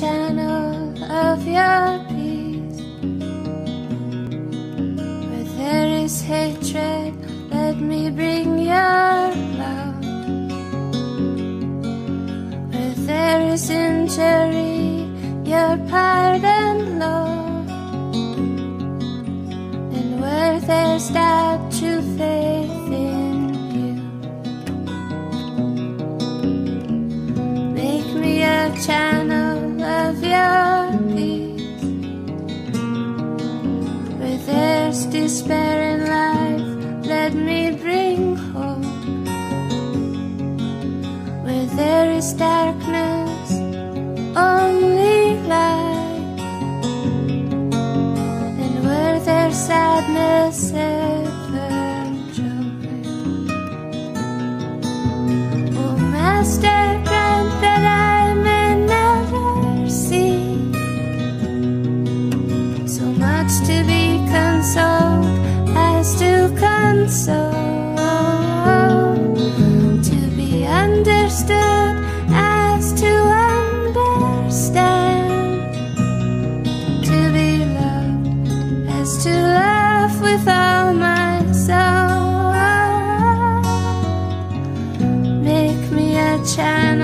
channel of your peace. Where there is hatred, let me bring your love. Where there is injury, your pardon, Lord. And where there's doubt, true faith there's despair in life, let me bring hope. Where there is darkness, only light. And where there's sadness, ever joy. Oh, Master, grant that I may never see so much to be consoled as to console, to be understood as to understand, to be loved as to love with all my soul. Make me a child